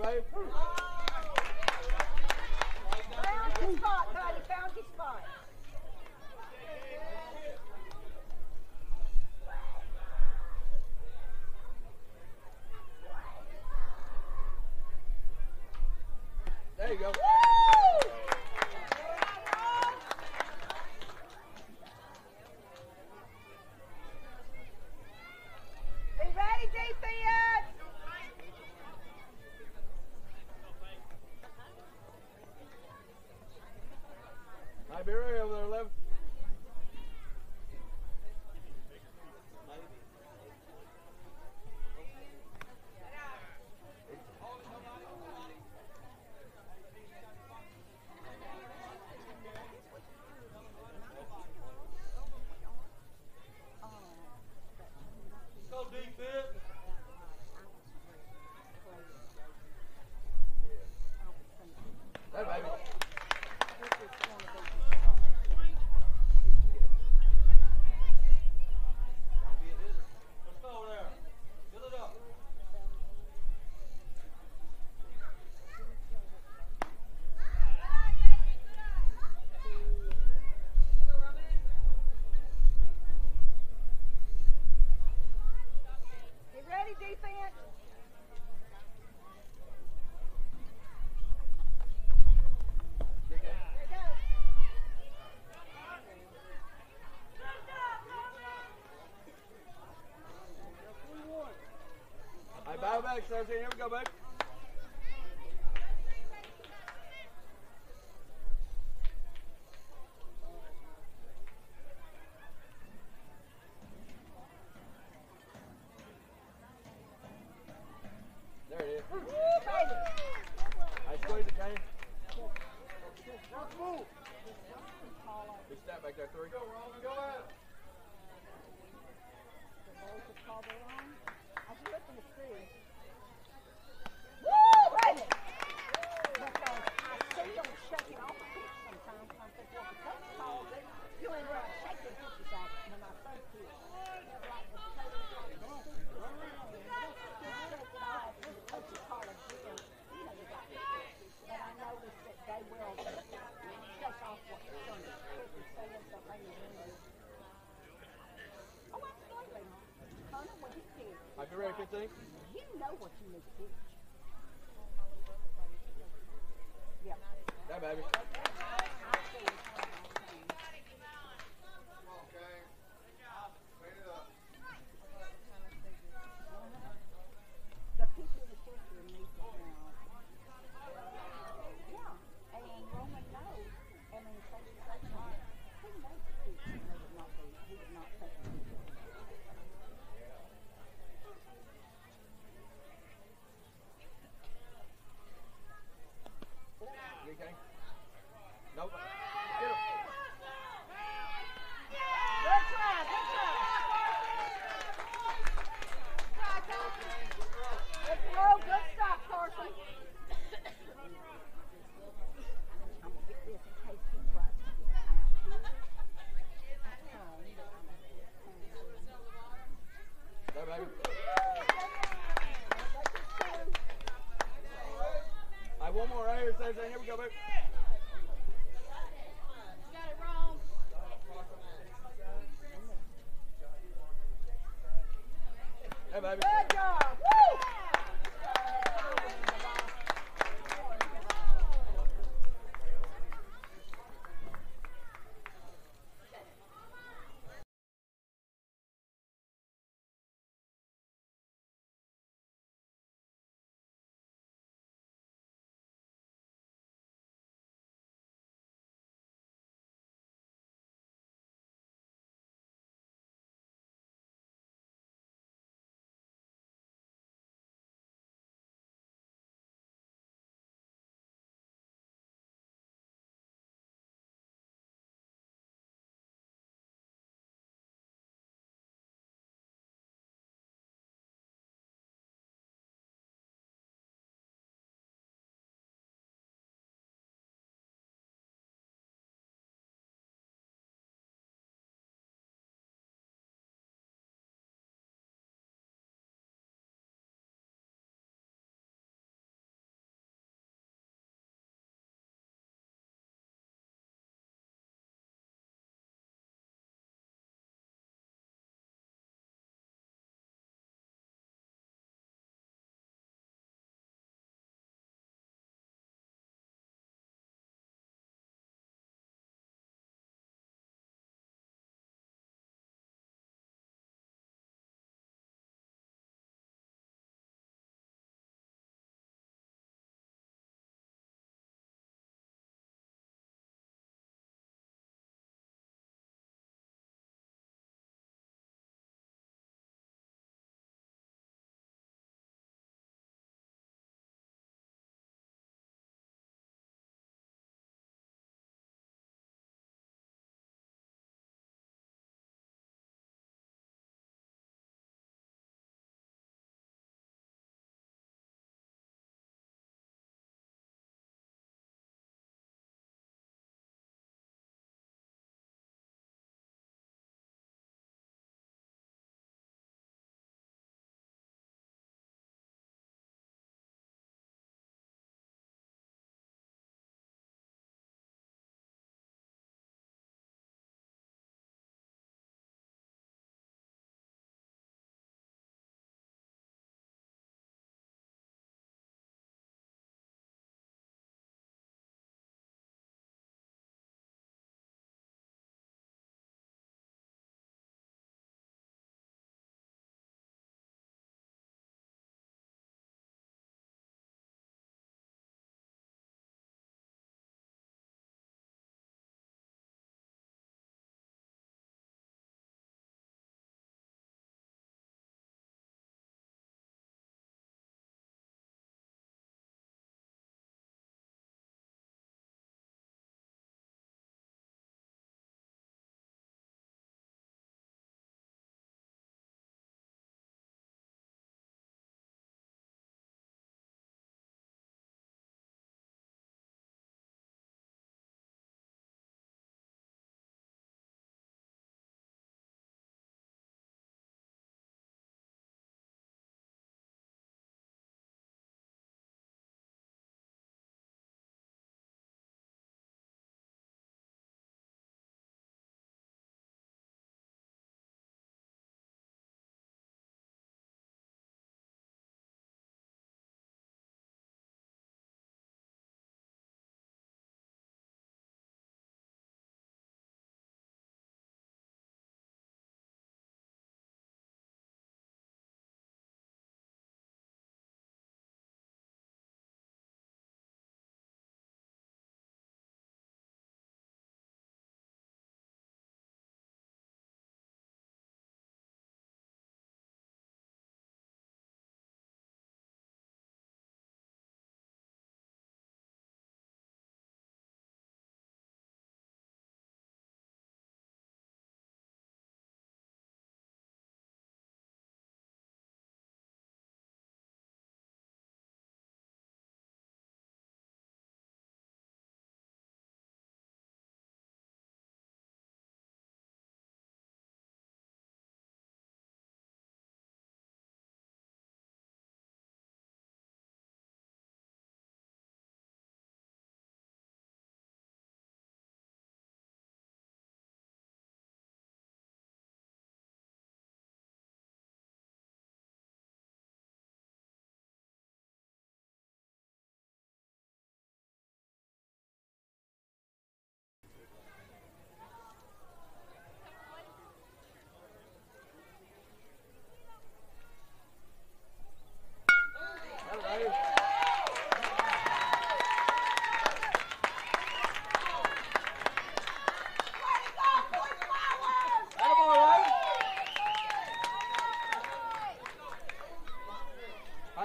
Bye bye. defense. Bow back, Sergeant. Here we go, baby.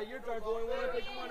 You're going one, I think.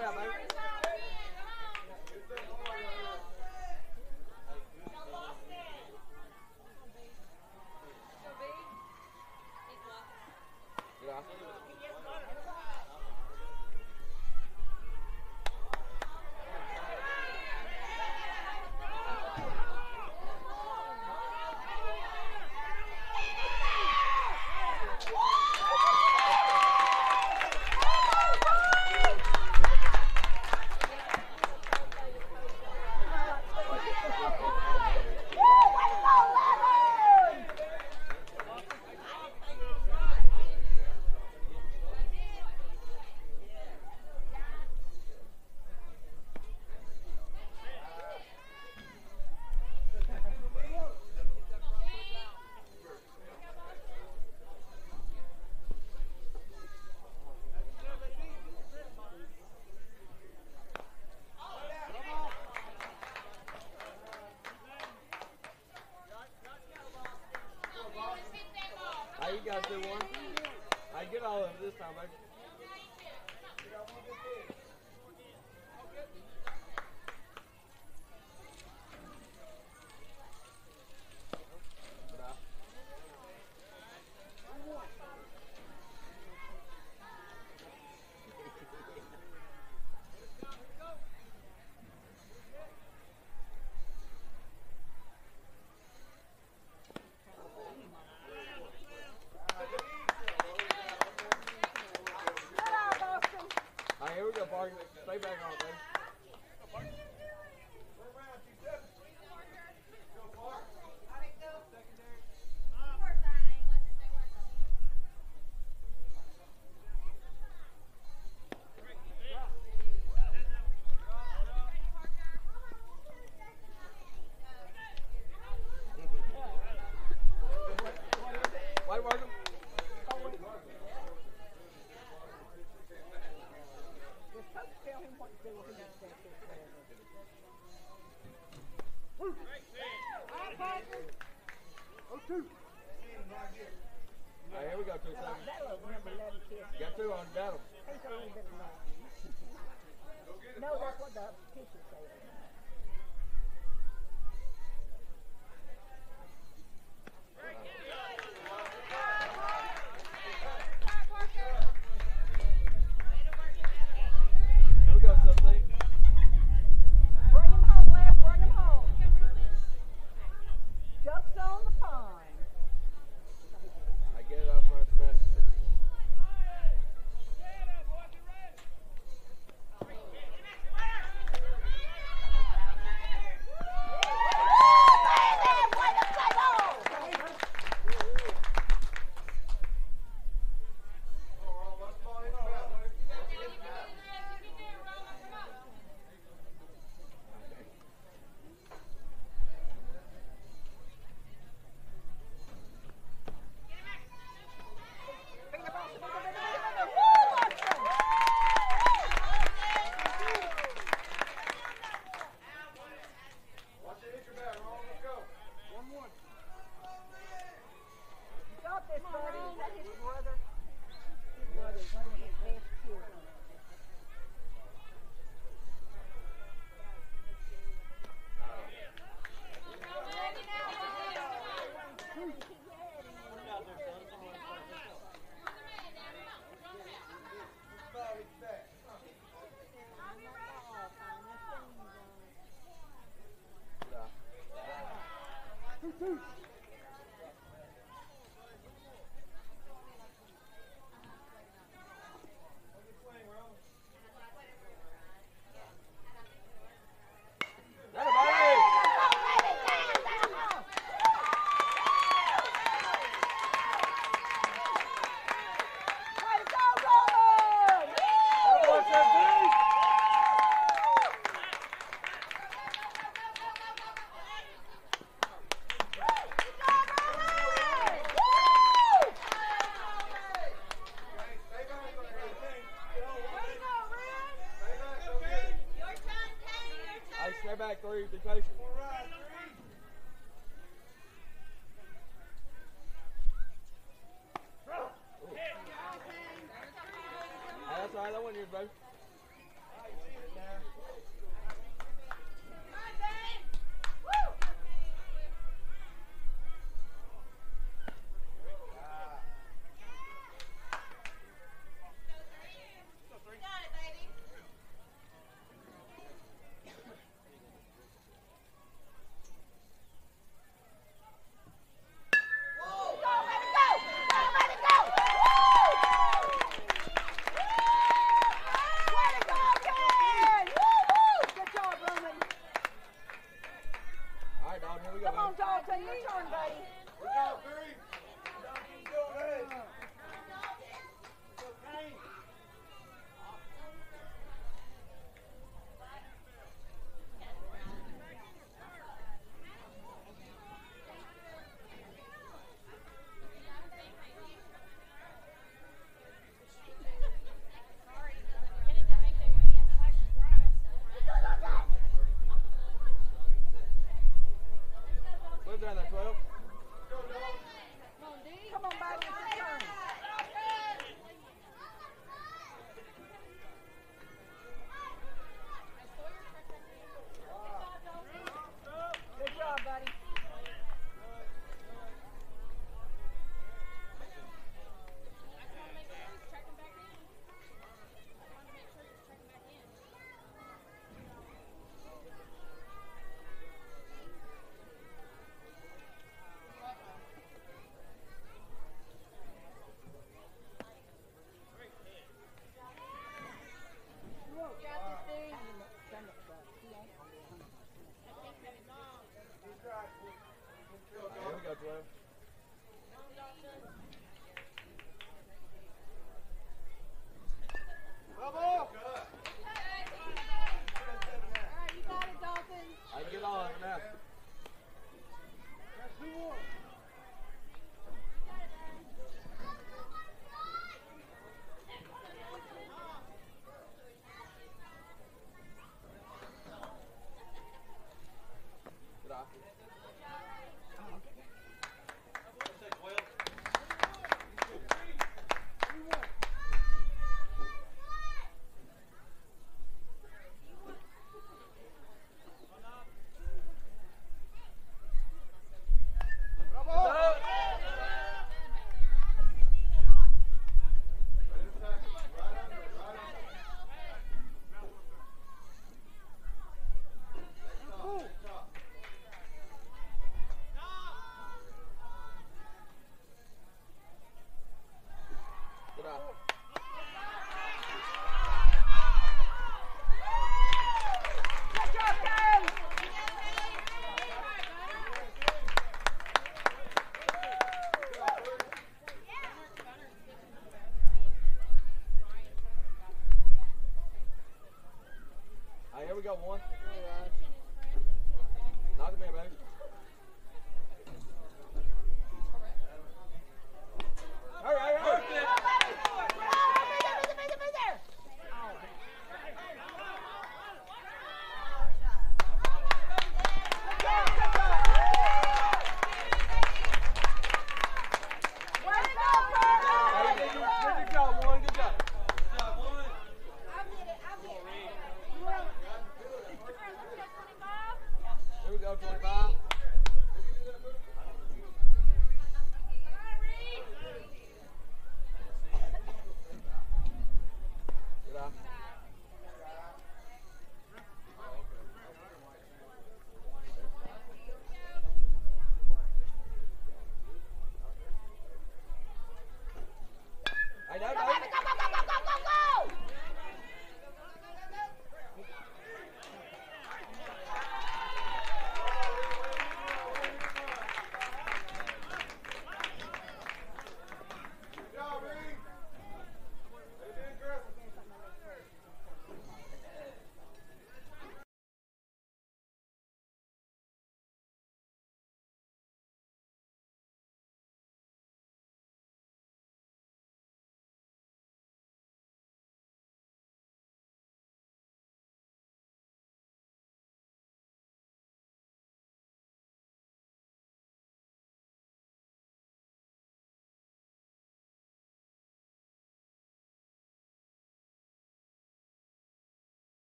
Got one.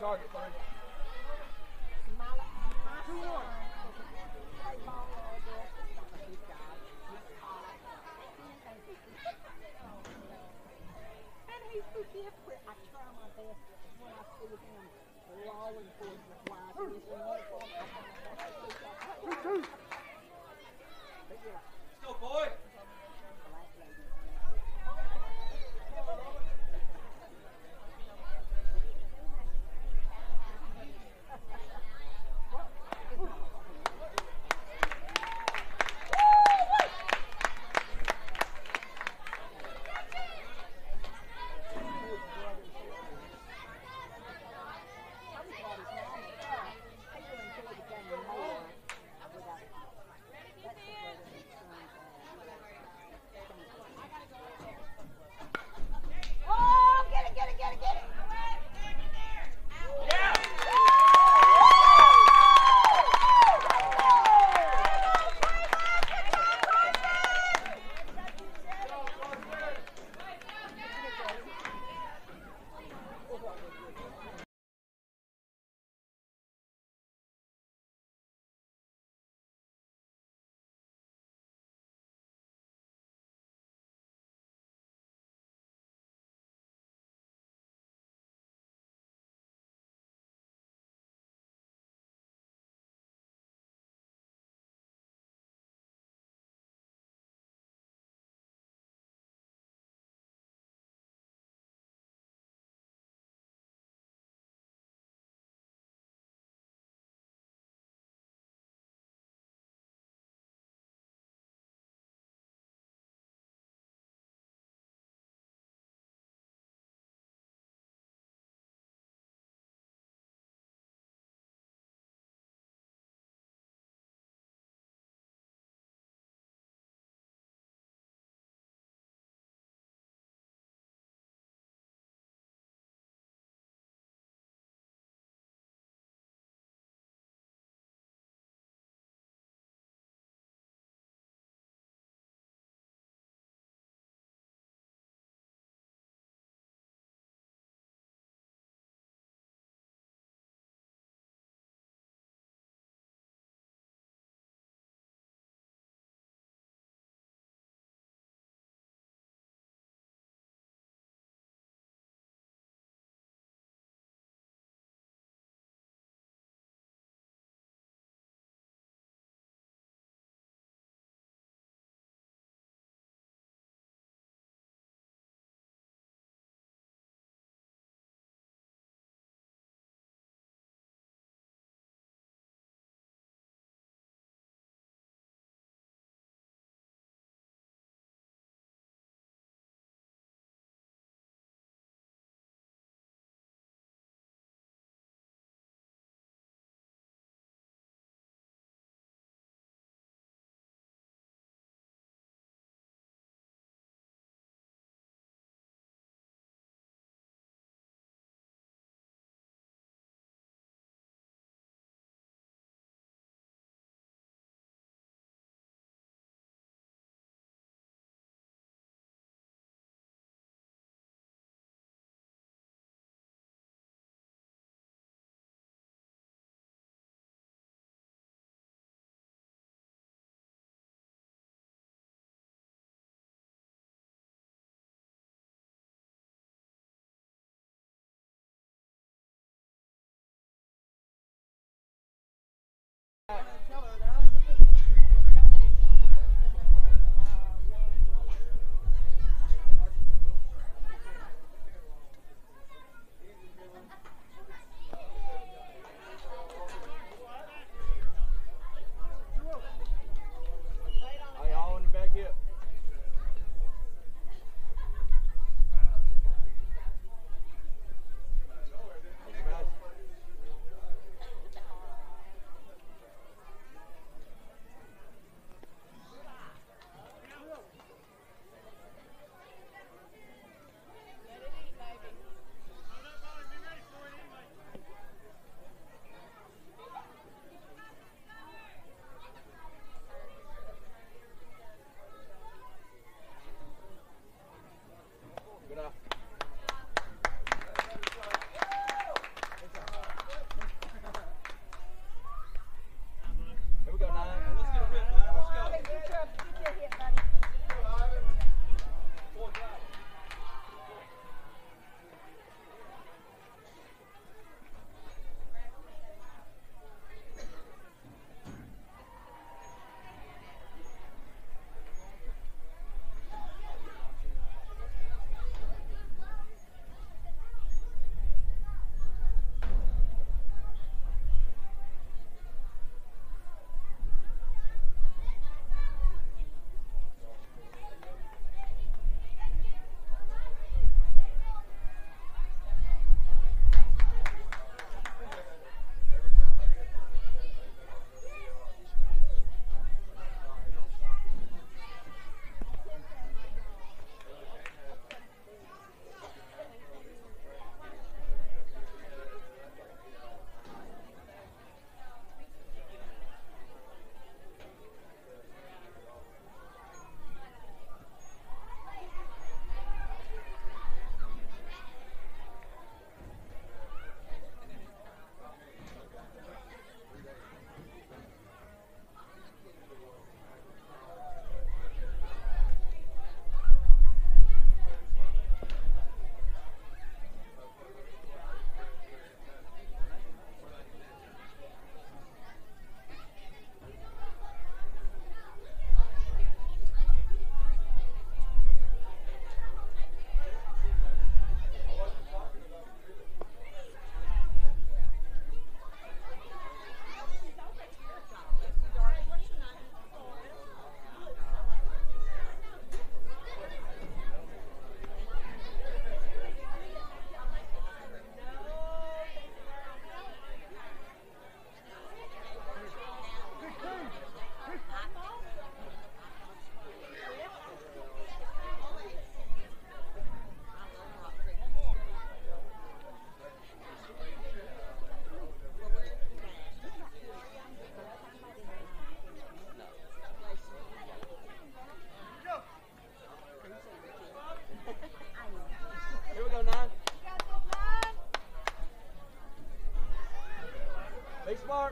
target.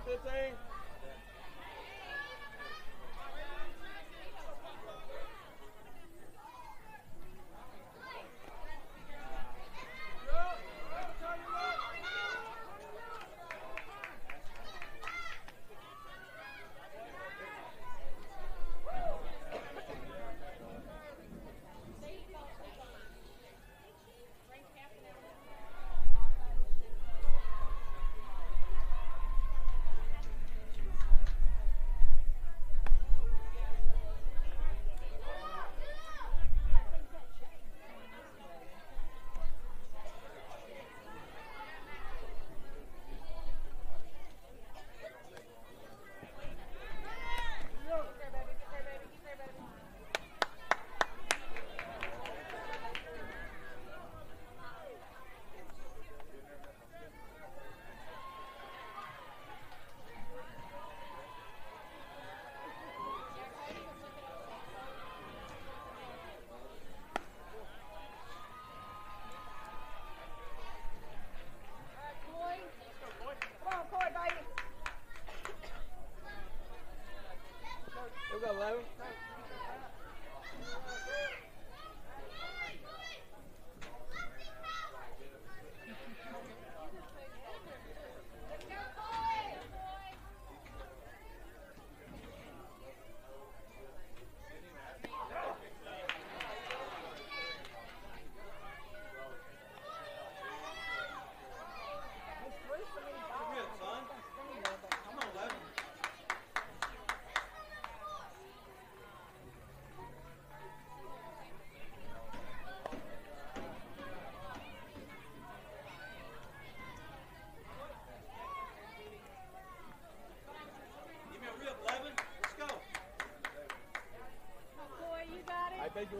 Be smart, 15.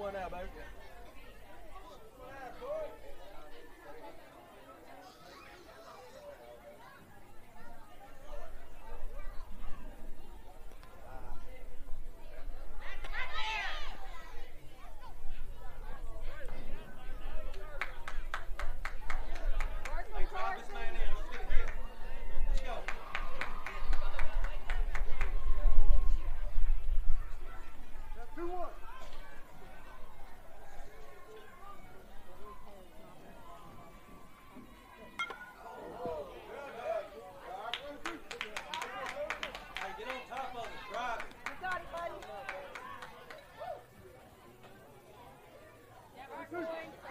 One out, baby. Good.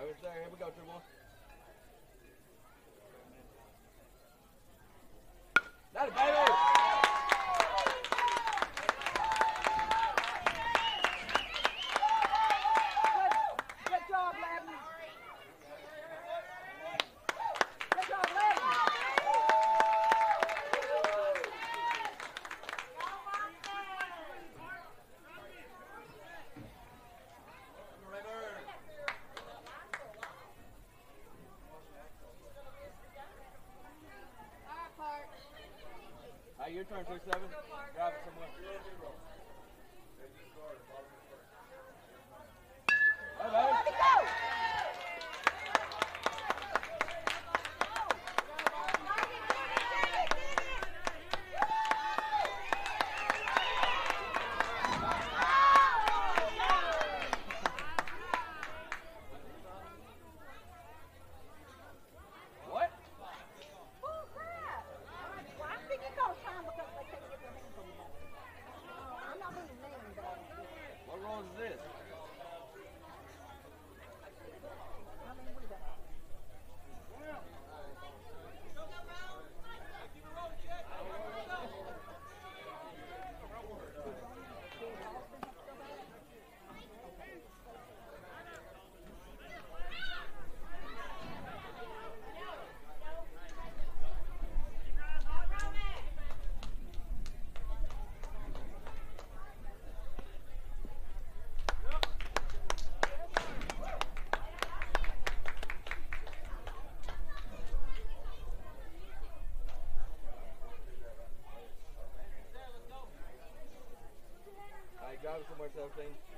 I there. Here we go, Dribble. Görüşürüz abi. Drive it somewhere, 17.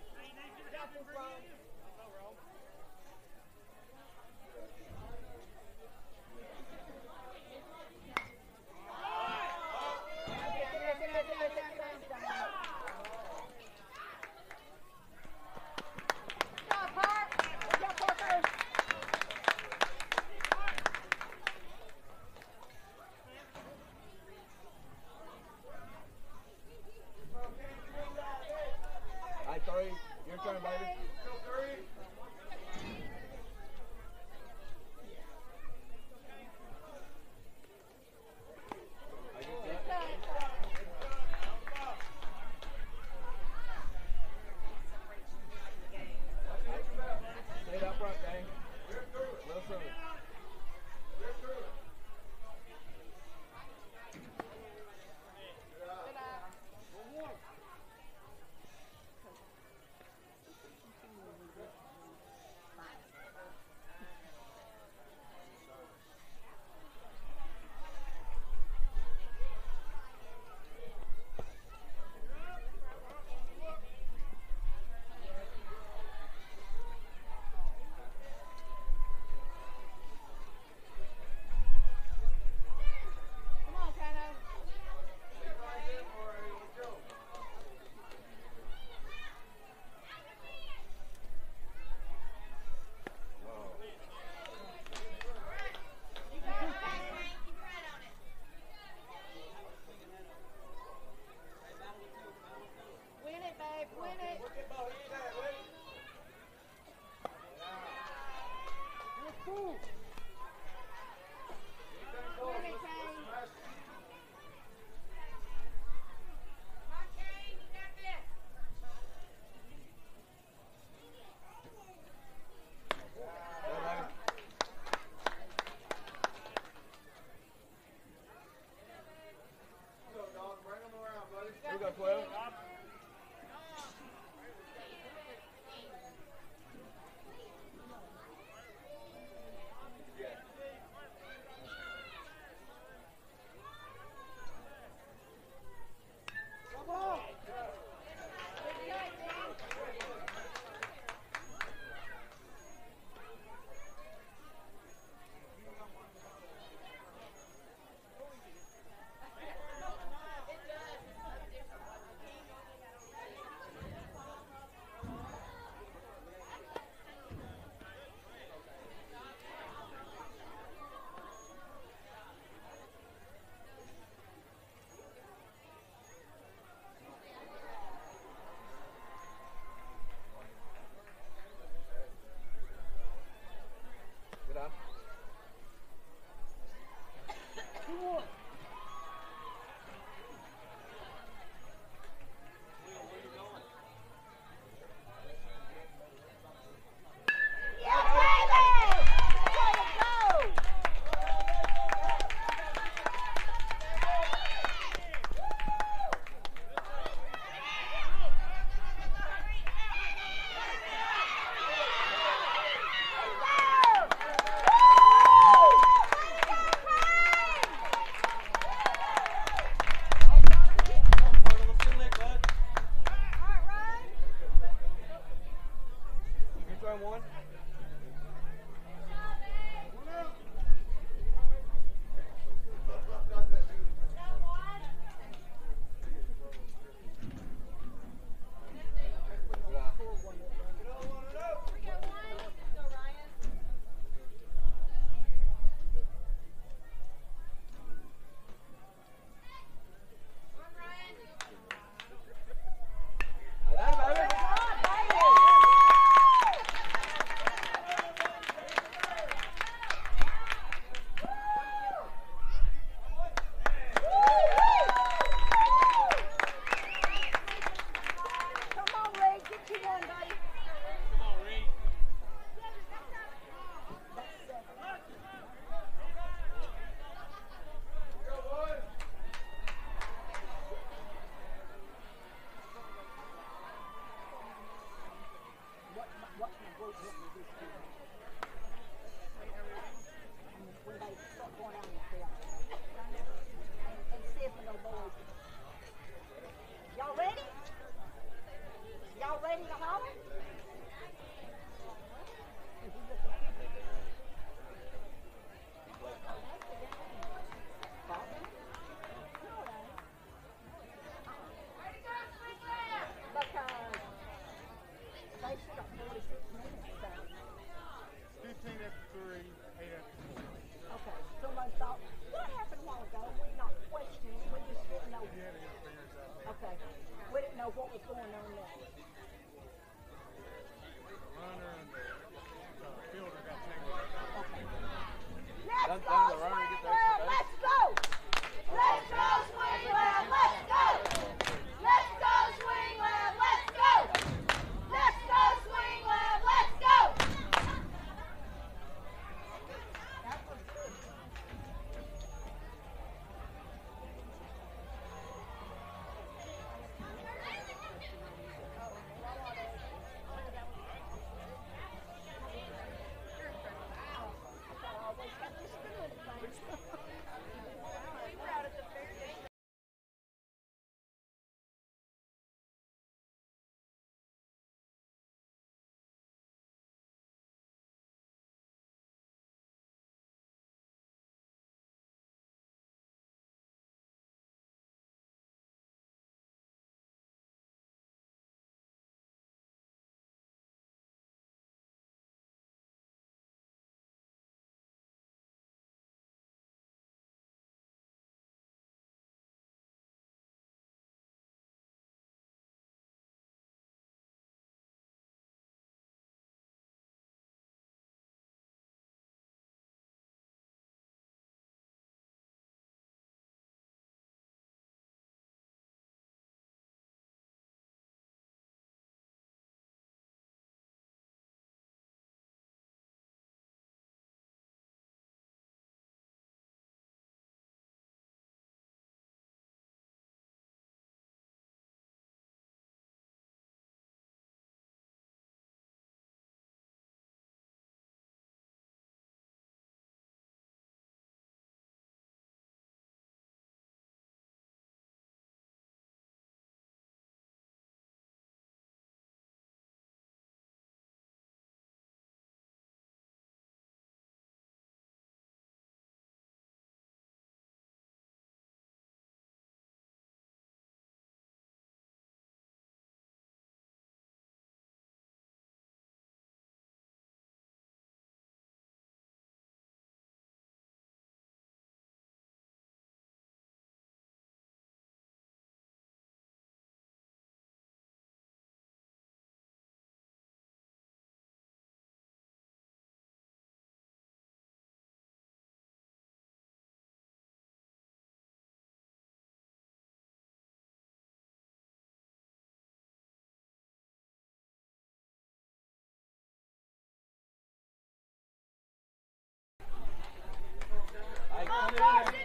Carson.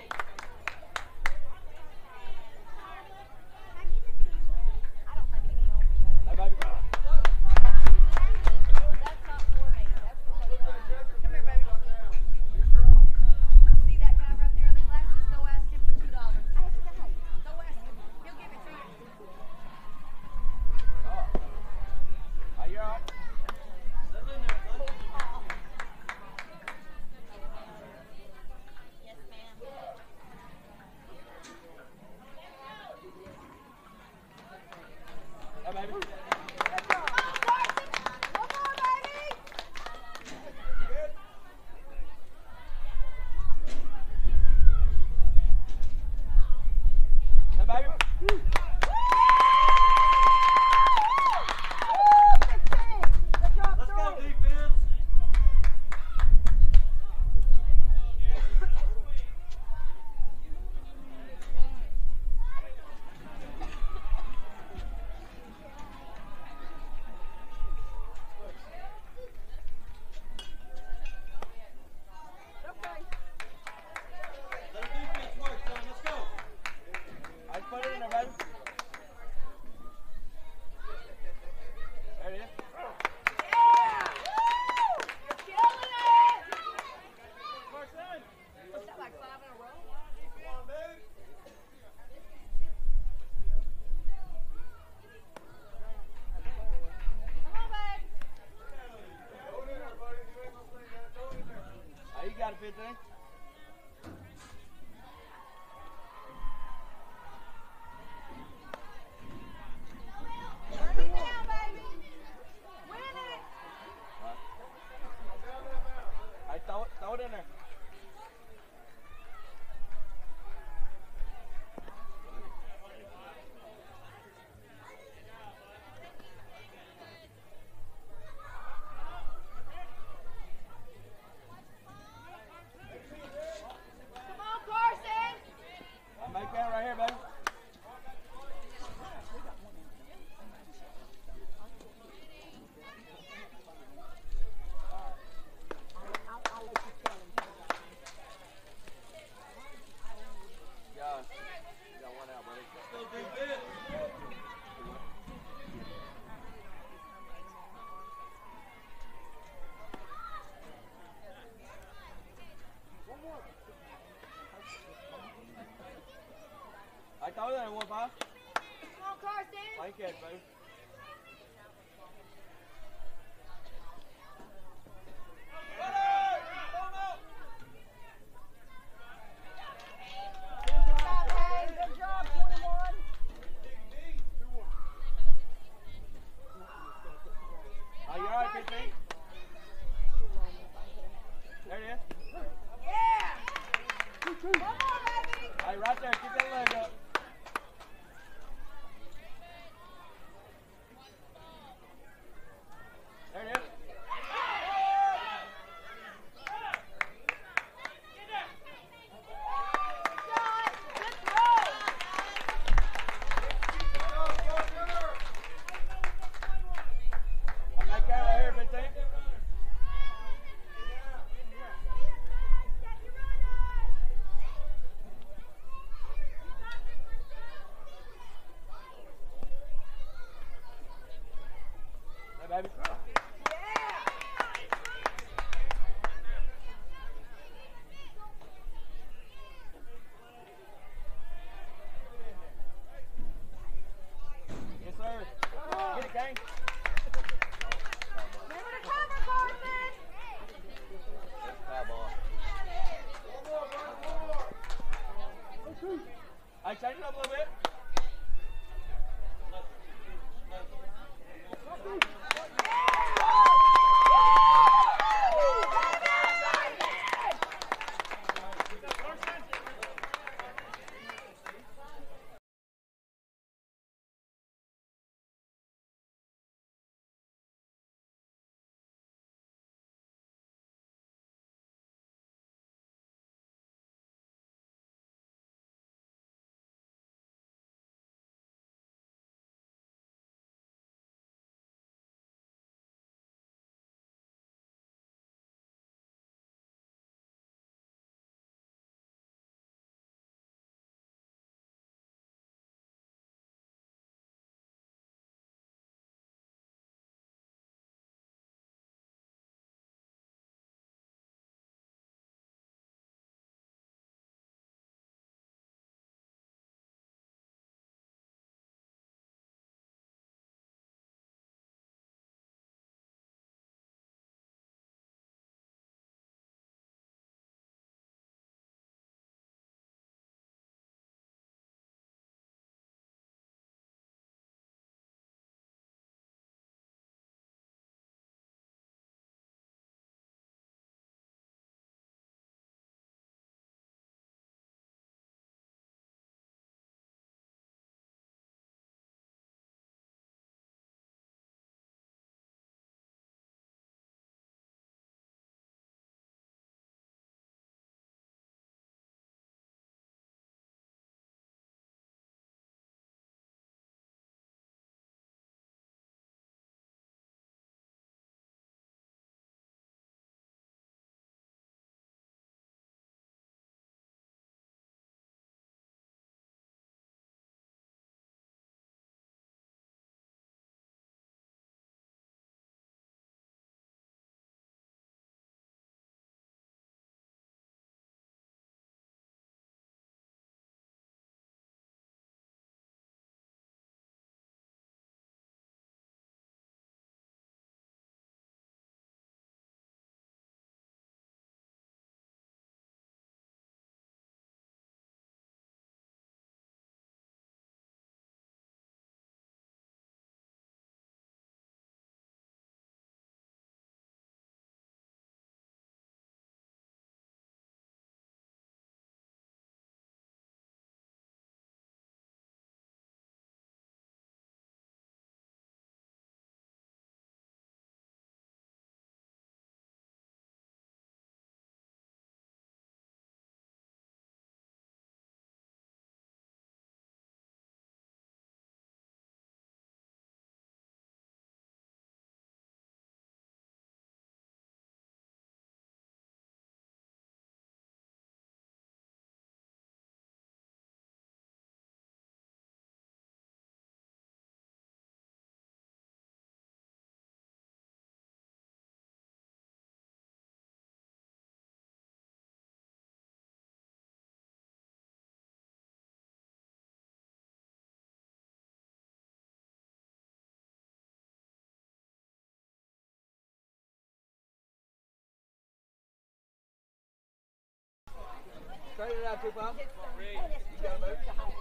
Straight it out, Cooper. You got a move.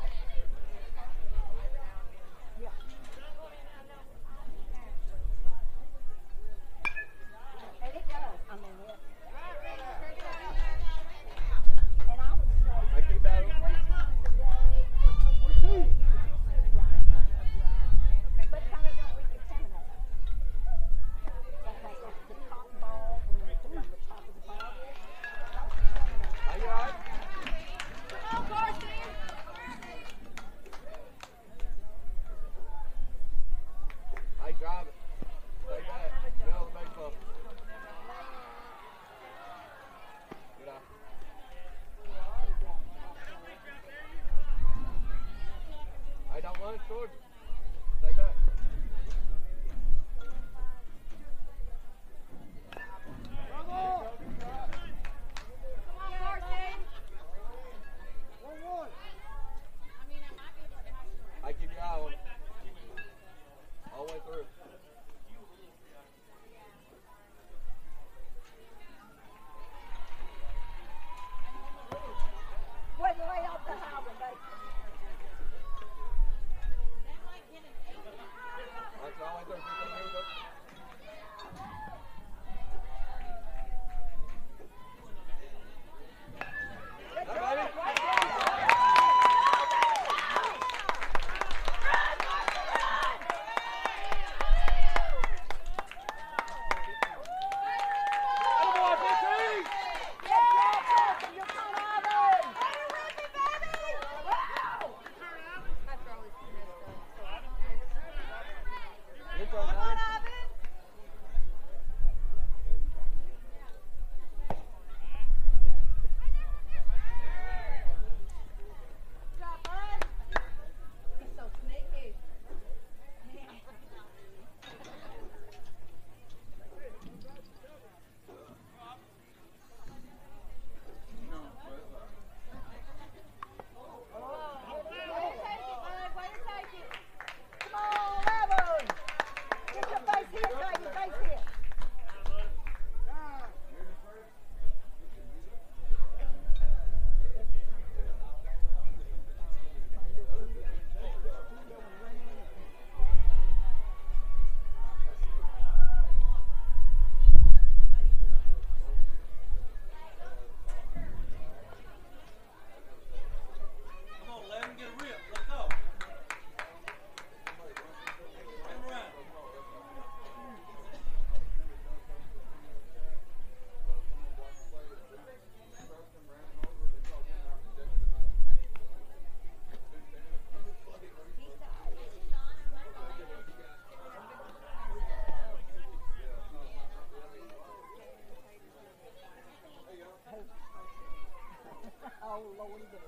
올라오는 대로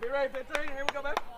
Be right back. Here we go, man.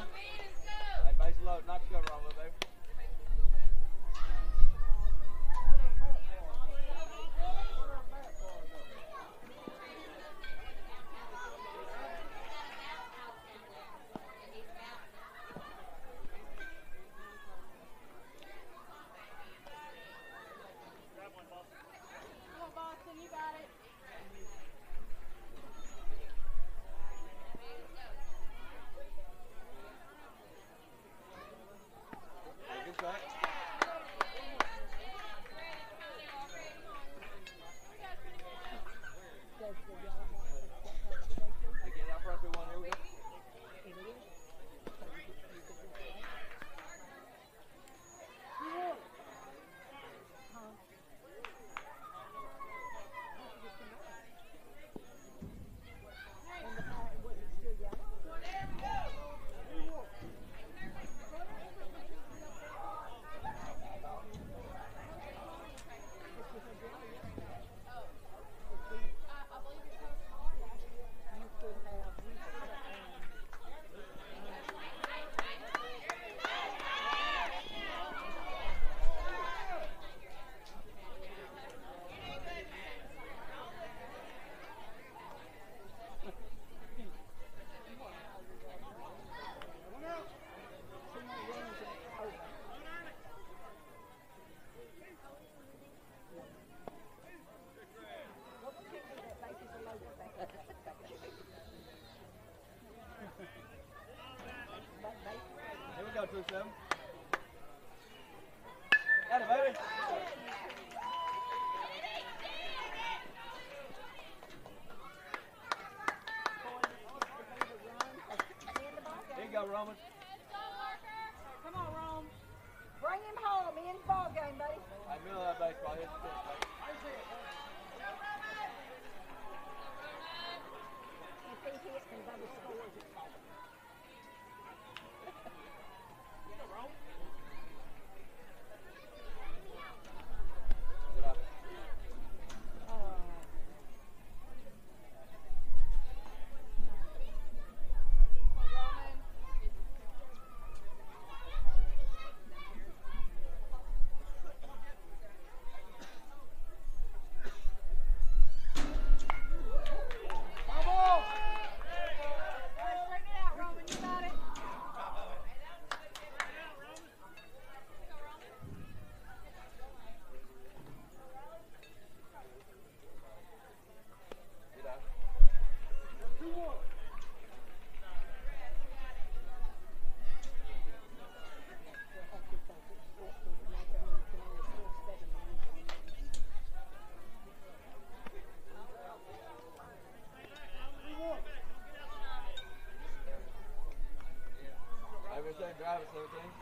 One. them. Baby. There you go, Roman. Travis Harrington.